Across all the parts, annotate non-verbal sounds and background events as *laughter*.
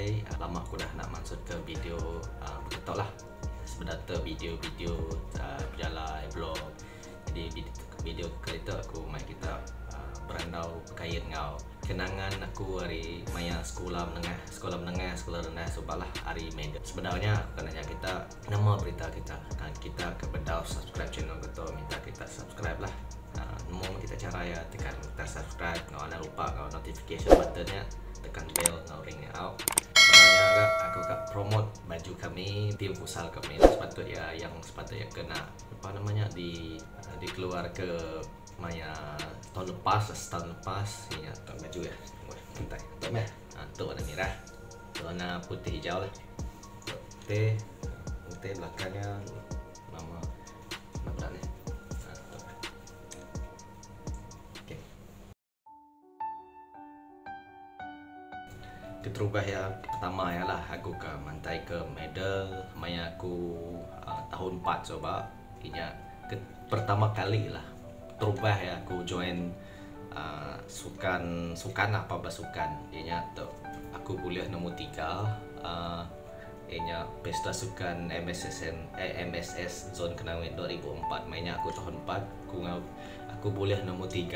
Uh, Lama aku dah nak masuk ke video uh, Betul lah Sebenarnya video-video uh, Berjalan, vlog. Jadi video, kali tu aku main kita uh, Berandau berkait ngau Kenangan aku hari Maya sekolah menengah Sekolah menengah, sekolah rendah Sebab lah hari main Sebenarnya aku nak kita Nama berita kita. Uh, Kita kepada subscribe channel kita Minta kita subscribe lah. Nombor kita cara ya Tekan kita subscribe Kalau anda lupa Kalau notification buttonnya tekan bell now ring out sebenarnya agak aku kat promote baju kami tim futsal kami sepatutnya yang sepatutnya kena apa namanya di dikeluar ke Maya tahun lepas tahun lepas ya tahun baju ya? Wah santai tak meh. Tu warna merah. Warna putih hijau lah. Putih putih belakangnya Keterubah ya. Pertama ya lah aku ke mantai ke medal. Maya aku uh, tahun 4 coba inya ke, pertama kali lah terubah ya aku join uh, sukan sukan apa basukan inya tu aku kuliah nombor 3 uh, inya pesta sukan MSSN eh, MSS zone Kenawin 2004 mainnya aku tahun 4 aku aku boleh nombor 3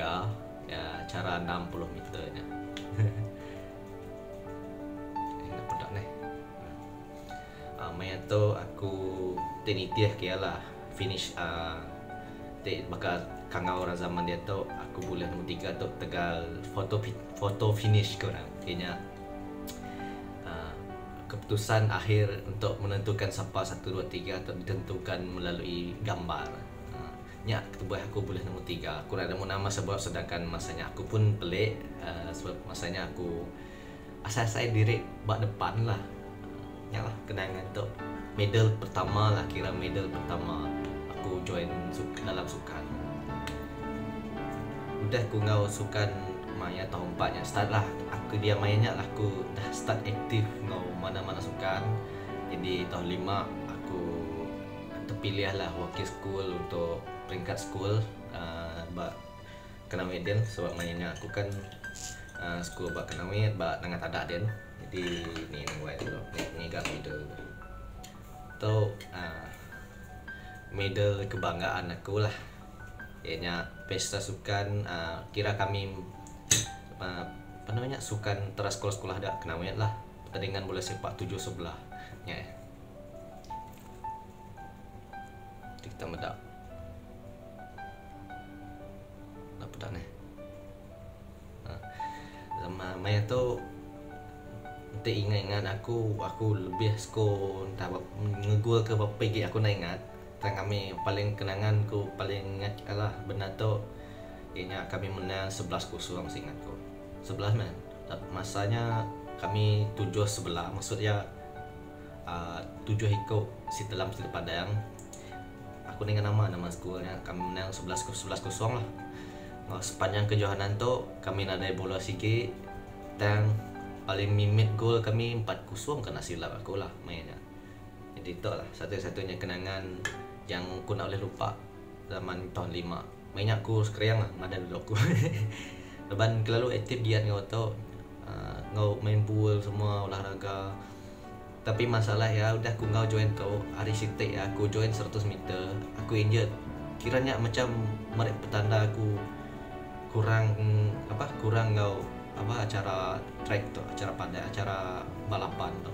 ya cara 60 meternya *laughs* tu aku tenitiah kia lah finish uh, te baka kangau orang zaman dia tu aku boleh nombor tiga tu tegal foto foto finish korang kayaknya uh, keputusan akhir untuk menentukan siapa satu dua tiga atau ditentukan melalui gambar. Uh, nya ketubuh aku boleh nombor tiga. Aku ada mau nama sebab sedangkan masanya aku pun pelik uh, sebab masanya aku asal saya diri bak depan lah ya lah kenangan tu. Medal pertama lah kira medal pertama aku join dalam sukan. Udah aku ngau sukan maya tahun 4 nya start lah. Aku dia mainnya lah aku dah start aktif ngau mana-mana sukan. Jadi tahun 5 aku terpilih lah wakil school untuk peringkat school uh, kena medan sebab mainnya aku kan uh, school bak kena med bak dengan tadak dia di ni buat dulu ni ni kan medal tu. Uh, medal kebanggaan aku lah. Ianya pesta sukan uh, kira kami uh, apa namanya sukan teras sekolah sekolah dah kena lah. Pertandingan bola sepak tujuh sebelah. Ya. Yeah. kita medak. Apa dah ni? Zaman maya tu tak ingat-ingat aku aku lebih skor entah ngegol ke berapa gig aku nak ingat. Dan kami paling kenangan ku paling ingat adalah benda tu. Ianya kami menang 11 kosong seingat ku. 11 man. Masanya kami tujuh sebelah. Maksudnya uh, tujuh ikut si dalam si padang. Aku ingat nama nama sekolahnya kami menang 11 11 kosong lah. Sepanjang kejohanan tu kami ada bola sikit. Dan paling mimit gol kami 4-0 kena silap aku lah mainnya. Jadi itu lah satu-satunya kenangan yang aku nak boleh lupa zaman tahun 5 mainnya aku sekarang lah ada dulu aku. *laughs* Leban terlalu aktif giat ngau tau uh, ngau main pool semua olahraga. Tapi masalah ya udah aku ngau join tau hari sitik ya aku join 100 meter aku injet kiranya macam mereka petanda aku kurang apa kurang ngau apa acara track tu acara pandai acara balapan tu.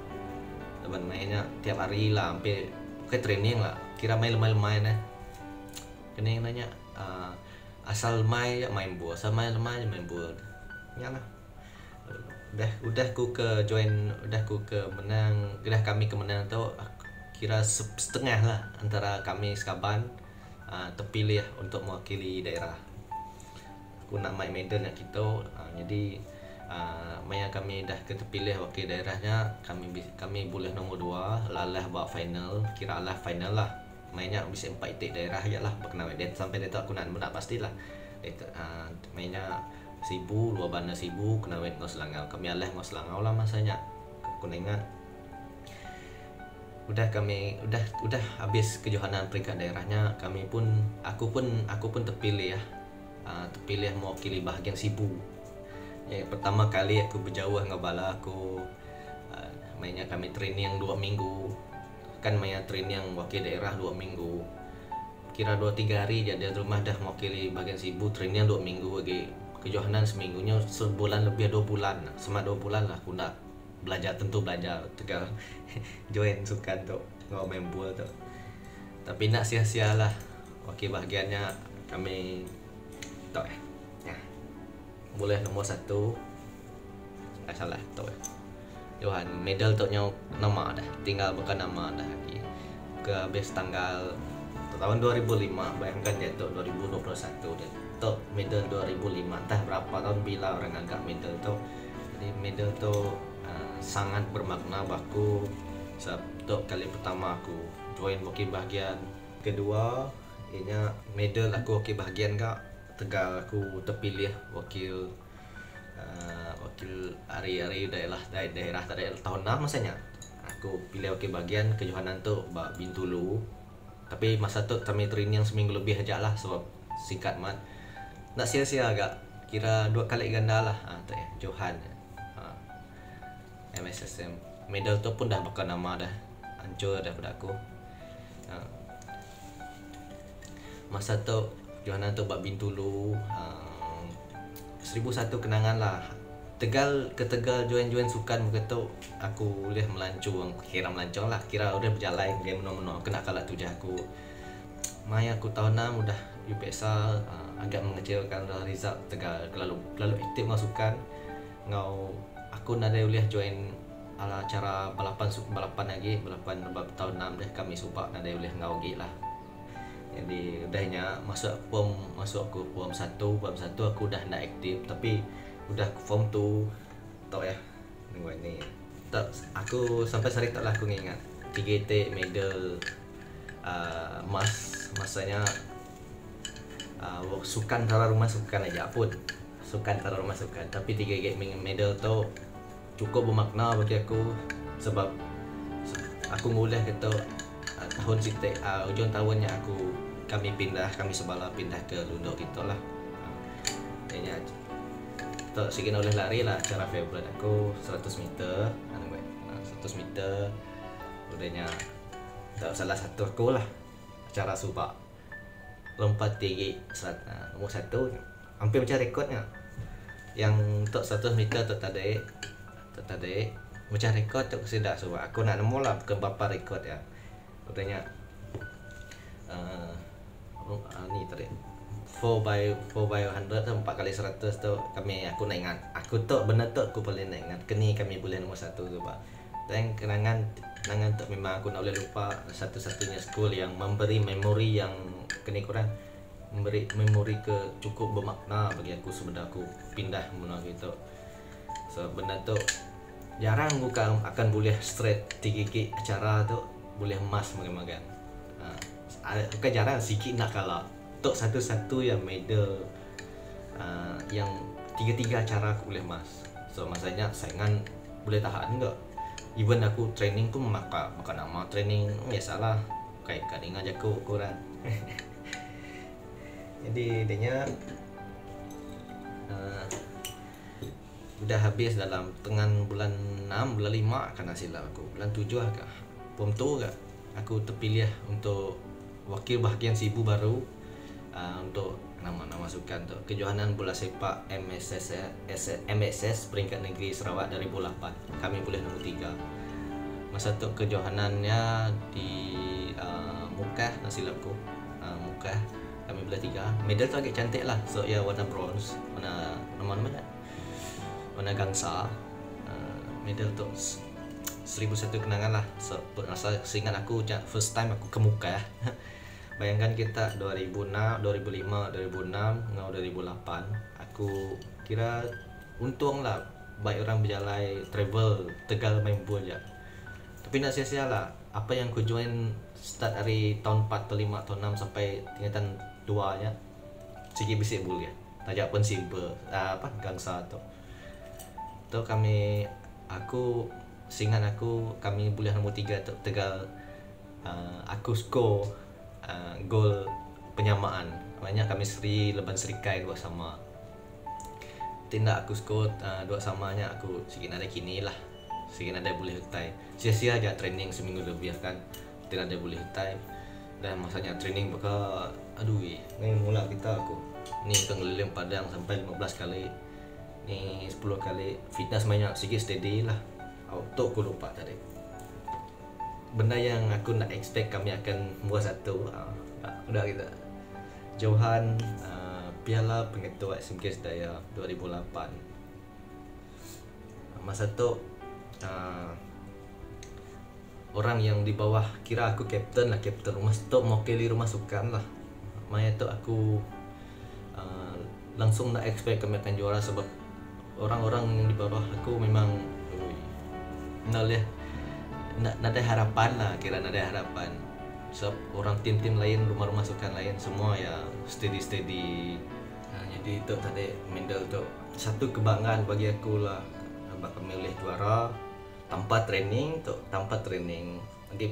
Teman mainnya tiap hari lah sampai ke training lah kira main lemah lemah eh. Kena nanya uh, asal main ya main bola asal main lemah ya main bola ya lah. Udah udah ku ke join udah ku ke menang udah kami ke menang tu kira setengah lah antara kami sekaban uh, terpilih untuk mewakili daerah aku nak main medal nak kita uh, jadi uh, maya kami dah terpilih wakil daerahnya kami kami boleh nombor dua lalah buat final kira lah final lah. Mainnya bisa empat itik daerah je lah berkenal dan sampai itu aku nak nak pastilah. Itu uh, mainnya sibu dua bandar sibu kena wet ngau selangau. Kami alah ngau selangau lah masanya. Aku ingat. Udah kami udah udah habis kejohanan peringkat daerahnya kami pun aku pun aku pun terpilih ya uh, terpilih mewakili bahagian Sibu. Ya, pertama kali aku berjauh dengan bala aku uh, mainnya kami training yang dua minggu. Kan mainnya training yang wakil daerah dua minggu. Kira dua tiga hari jadi rumah dah mewakili bagian sibu training dua minggu lagi. Kejohanan seminggunya sebulan lebih dua bulan. Sama dua bulan lah aku nak belajar tentu belajar. Tegal *laughs* join sukan tu ngau main bola tu. Tapi nak sia-sia lah. Okey bahagiannya kami tak eh? Ya. boleh nombor satu. Tak salah tu eh. Johan medal tu nyau nama dah. Tinggal bukan nama dah lagi. Ke habis tanggal tahun 2005 bayangkan dia tu 2021 dia. Tu medal 2005 entah berapa tahun bila orang angkat medal tu. Jadi medal tu sangat bermakna baku. Sebab kali pertama aku join wakil bahagian. Kedua ianya medal aku wakil bahagian kak tegal aku terpilih wakil uh, wakil hari-hari daerah daerah daerah tahun 6 masanya aku pilih wakil bahagian kejohanan tu Mbak Bintulu. Tapi masa tu kami training yang seminggu lebih aja lah sebab singkat mat. Nak sia-sia agak kira dua kali ganda lah. Ha, tu ya, Johan. MSSM medal tu pun dah bakal nama dah hancur daripada aku. Ha. masa tu Johanna tu buat bintulu ha. seribu satu kenangan lah. Tegal ke Tegal join-join sukan muka tu aku boleh melancong kira melancong lah. Kira udah berjalan game menang-menang kena kalah tu aku. Maya aku tahu nama udah UPSA uh, agak mengecewakan result Tegal. Lalu lalu aktif masukan ngau aku nak ada boleh join ala acara balapan balapan lagi balapan tahun 6 deh kami supak nak ada boleh ngau lah jadi udahnya masuk form masuk aku form 1 form 1 aku dah nak aktif tapi udah form 2 tau ya tengok ni. Tak aku sampai sehari tak lah aku ingat. 3 t medal uh, mas masanya uh, sukan tara rumah sukan aja pun. Sukan tara rumah sukan. Tapi 3 gaming medal tu cukup bermakna bagi aku sebab aku mula kata tahun kita uh, ujung tahunnya aku kami pindah kami sebala pindah ke Lundok kita lah. Kayaknya uh, sikit oleh lari lah cara favorite aku 100 meter anyway, uh, 100 meter. Udahnya tak salah satu aku lah cara subak. Lompat tinggi uh, nombor satu. Hampir macam rekodnya. Yang tak 100 meter tak tadi tadi macam rekod tu sudah sebab aku nak nemu lah bukan berapa rekod ya katanya uh, uh, ni tadi 4 by 4 by 100 tu 4 kali 100 tu kami aku nak ingat. Aku tu benar tu aku boleh nak ingat. Kini kami boleh nombor satu tu pak. Dan kenangan kenangan tu memang aku nak boleh lupa satu-satunya school yang memberi memori yang kini kurang. Memberi memori ke cukup bermakna bagi aku sebenarnya aku pindah menua gitu so benda tu jarang bukan akan boleh straight tiga k acara tu boleh emas makan-makan. Ha, bukan jarang sikit nak kalah. Tok satu-satu yang medal uh, yang tiga-tiga acara aku boleh emas. So masanya saingan boleh tahan enggak? Even aku training pun maka maka nama training biasalah kayak kadang aja aku kurang. Jadi dia uh, udah habis dalam tengah bulan 6 bulan 5 kan silap aku bulan 7 agak pom tu agak aku terpilih untuk wakil bahagian sibu baru uh, untuk nama-nama sukan tu. Kejohanan bola sepak MSS MSS peringkat negeri Sarawak dari bola 8 kami boleh nombor 3 masa tu kejohanannya di uh, Mukah nasilapku uh, Mukah kami boleh 3 medal tu agak cantik lah. So ya warna bronze warna nama-nama warna gangsa. Uh, medal tu seribu satu kenangan lah. Rasa seingat aku first time aku ke muka ya. *laughs* Bayangkan kita 2006 2005 2006 ngau 2008 aku kira untung lah baik orang berjalan travel tegal main bola je tapi nak sia-sia lah apa yang aku join start dari tahun 4 atau 5 atau 6 sampai tingkatan 2 nya sikit bisik bola ya. Tajak pun silver uh, apa gangsa tu. Tu kami aku singan aku kami boleh nombor tiga tu tegal. Uh, aku score uh, gol penyamaan. Maknanya kami seri leban serikai dua sama. Tindak aku score uh, dua samanya aku sikit ada kini lah. Sikit ada boleh hutai. Sia-sia aja training seminggu lebih kan. Tidak ada boleh hutai. Dan masanya training baka Aduh Ni mula kita aku. Ni keliling padang sampai 15 kali. Ni 10 kali. Fitness banyak sikit steady lah Auto aku lupa tadi. Benda yang aku nak expect kami akan buat satu uh, Udah kita. Johan uh, Piala Pengetua SMK Sedaya 2008 masa tu uh, orang yang di bawah kira aku captain lah captain rumah tu mewakili rumah sukan lah. Maya tu aku uh, langsung nak expect kami akan juara sebab orang-orang yang di bawah aku memang nak lihat nak, ada harapan lah kira nak ada harapan. Sebab orang tim-tim lain rumah-rumah sukan lain semua ya steady steady nah, jadi itu tadi medal tu. Satu kebanggaan bagi aku lah. Bakal milih juara tanpa training tu tanpa training.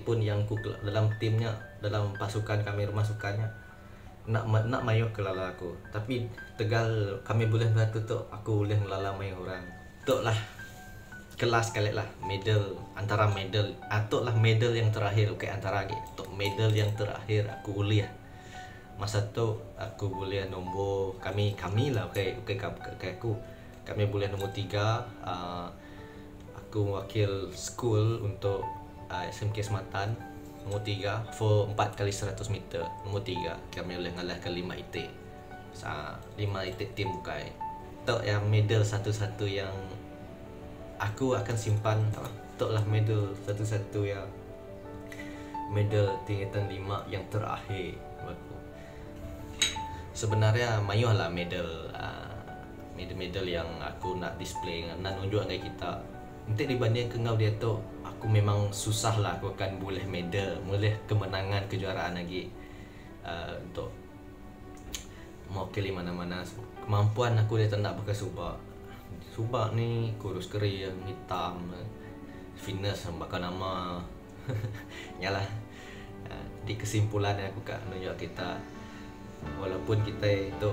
Pun yang ku dalam timnya dalam pasukan kami rumah sukannya nak nak mayu kelala aku. Tapi tegal kami boleh batu tu aku boleh melala mayu orang. Tu lah kelas kali lah medal antara medal atau lah medal yang terakhir. Okay, antara gitu medal yang terakhir aku kuliah. Masa tu aku boleh nombor kami kami lah okay, okay, okay, aku. Kami boleh nombor tiga uh, aku wakil school untuk uh, SMK Sematan. Nombor tiga for empat kali seratus meter. Nombor tiga kami boleh ngalahkan lima itik. Uh, lima itik tim bukai. Tu yang medal satu-satu yang aku akan simpan tu lah. Medal. Satu-satu yang medal tingkatan lima yang terakhir sebenarnya mayuh lah medal uh, medal-medal yang aku nak display nak tunjuk dengan kita. Nanti dibanding ke kau dia tu aku memang susah lah aku akan boleh medal boleh kemenangan kejuaraan lagi. Uh, untuk ke mana-mana. Kemampuan aku dia tak nak pakai subak subak ni kurus kering hitam fitness bakal nama. *laughs* Nyalah uh, di kesimpulan aku kan tunjuk kita walaupun kita itu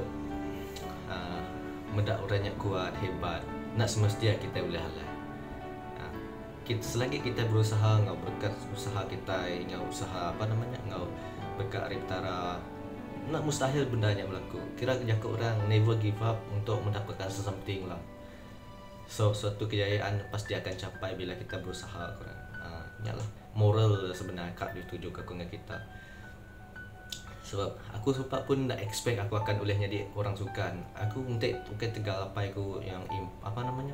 uh, medak orangnya kuat hebat nak semestinya kita boleh halal. Ha. kita selagi kita berusaha ngau berkat usaha kita ngau usaha apa namanya ngau berkat riptara nak mustahil benda yang berlaku. Kira jaga orang never give up untuk mendapatkan sesuatu lah so suatu kejayaan pasti akan capai bila kita berusaha kurang. Ha, nyalah moral sebenarnya kat dituju ke kita. Sebab aku sempat pun tak expect aku akan boleh jadi orang sukan. Aku untuk mungkin tegal apa aku yang apa namanya?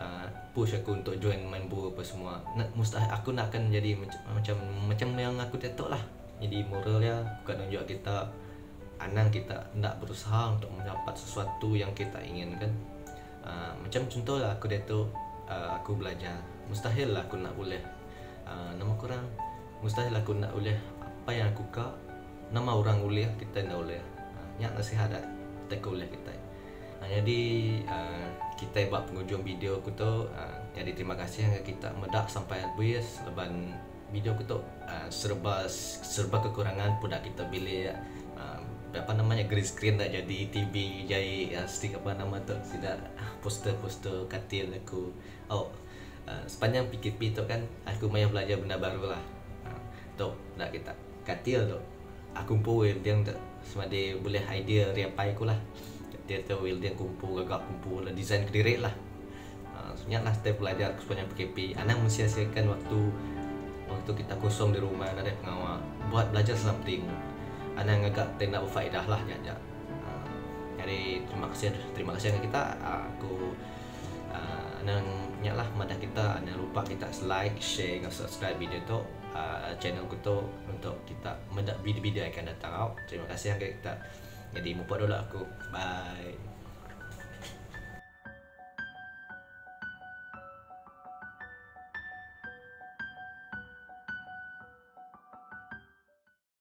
Uh, push aku untuk join main bola apa semua. Nak mustahil aku nak akan jadi macam macam macam yang aku tetok lah. Jadi moral ya bukan tunjuk kita anang kita nak berusaha untuk mendapat sesuatu yang kita inginkan uh, macam contoh lah aku tetok uh, aku belajar mustahil lah aku nak boleh uh, nama kurang mustahil lah aku nak boleh apa yang aku kak nama orang uliah kita nak uliah nyak nasihat dah kita uliah kita. Ha, jadi uh, kita buat penghujung video aku tu uh, jadi terima kasih yang kita medak sampai habis leban video aku tu uh, serba serba kekurangan pun dah kita pilih uh, apa namanya green screen dah jadi TV jadi stick apa nama tu tidak poster-poster katil aku. Oh uh, sepanjang PKP tu kan aku main belajar benda baru lah. Uh, tu dah kita katil tu aku kumpul Wildian tu sebab dia boleh idea riapai aku lah. Dia tu Wildian kumpul gagak kumpul lah design kediri lah. Uh, lah setiap belajar sepanjang PKP anak mensia-siakan waktu waktu kita kosong di rumah ada pengawal. Buat belajar something. Anak agak tidak berfaedah lah jajak jadi terima kasih terima kasih kepada kita aku uh, anak lah madah kita anak lupa kita like share dan subscribe video tu uh, channel tu untuk kita mendak video-video akan datang out. Terima kasih yang kita. Jadi mupa dulu aku. Bye.